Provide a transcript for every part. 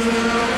Is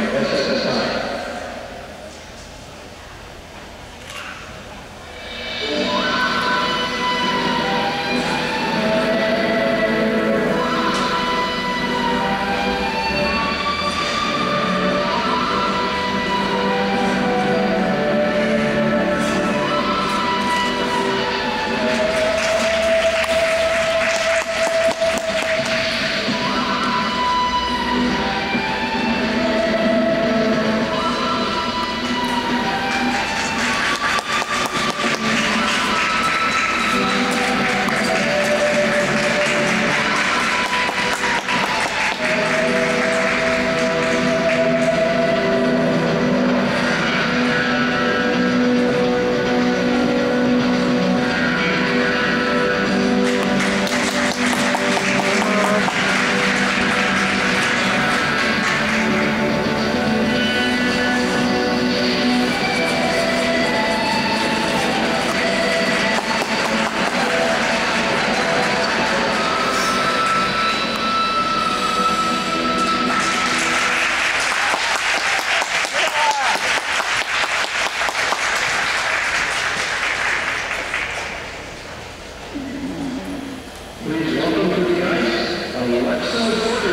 third quarter.